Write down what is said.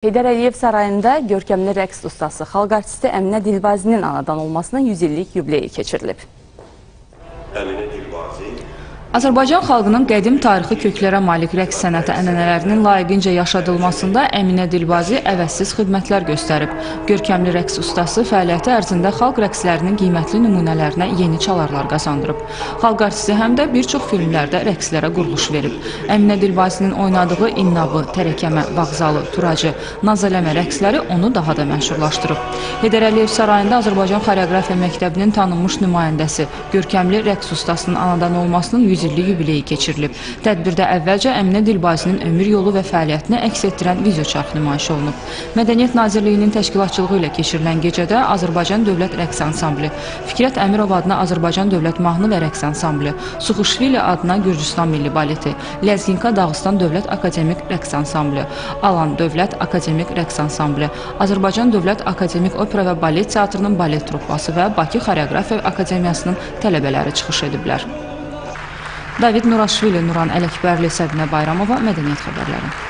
Heydər Əliyev sarayında görkəmli rəqs ustası, xalq artisti Əminə Dilbazinin anadan olmasının 100 illik yubileyi keçirilib. Əminə Azərbaycan xalqının qədim tarixi köklərə malik rəqs sənəti ənənələrinin layiqincə yaşadılmasında Əminə Dilbazi əvəzsiz xidmətlər göstərib. Görkəmli rəqs ustası fəaliyyəti ərzində xalq rəqslərinin qiymətli nümunələrinə yeni çalarlar qazandırıb. Xalq artisti həm də bir çox filmlərdə rəqslərə quruluş verib. Əminə Dilbazinin oynadığı İnnabı, Tərəkəmə, Bağzalı, Turacı, Nazələmə rəqsləri onu daha da məşhurlaşdırıb. Heydər Əliyev sarayında Azərbaycan Xoreografiya Məktəbinin tanınmış nümayəndəsi, görkəmli rəqs ustasının anadan olmasının 100 illik yubileyi keçirilib. Tədbirdə əvvəlcə Əminə Dilbazinin ömür yolu və fəaliyyətini əks etdirən video çarx nümayiş olunub. Mədəniyyət Nazirliyinin təşkilatçılığı ilə keçirilən gecədə Azərbaycan Dövlət Rəqs Ansamblı, Fikrət Əmirov adına Azərbaycan Dövlət Mahnı və Rəqs Ansamblı, Suxuşvili adına Gürcüstan Milli Baleti, Ləzginka Dağıstan Dövlət Akademik Rəqs Ansamblı, Alan Dövlət Akademik Rəqs Ansamblı, Azərbaycan Dövlət Akademik Opera və Balet Teatrının balet truppası və Bakı Xoreografiya Akademiyasının tələbələri çıxış ediblər. David Nuraşvili, Nuran Ələkbərli, Səbinə Bayramova, Mədəniyyət xəbərləri.